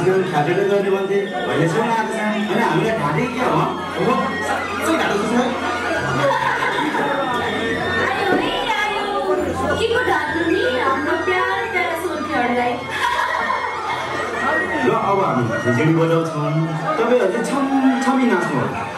आजकल ठाटेले गर्ने भन्थे अहिलेसम्म आएको छ। अनि हामीलाई ठाटे के हो? अब साँच्चै छ। ल हामी खिचडी बजाउँछौँ तपाईँहरू चाहिँ छम छमी नाच्नु होला।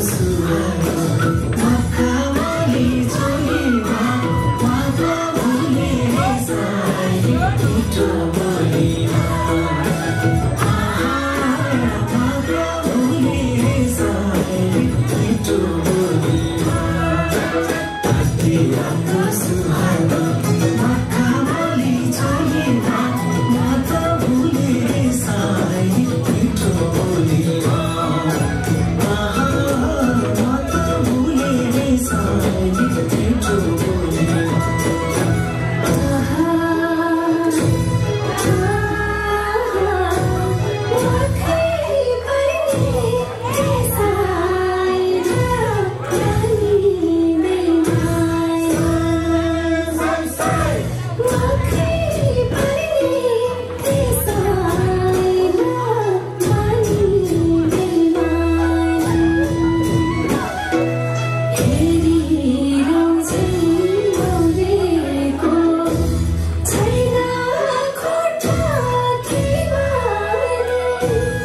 सु मि छ साठा घ Woo!